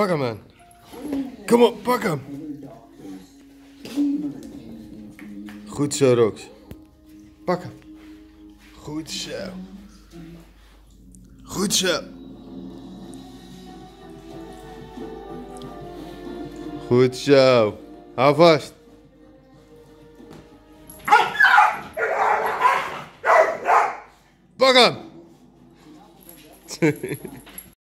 Pak hem, man. Kom op, pak hem. Goed zo, Rox. Pak hem. Goed zo. Goed zo. Goed zo. Hou vast. Pak hem.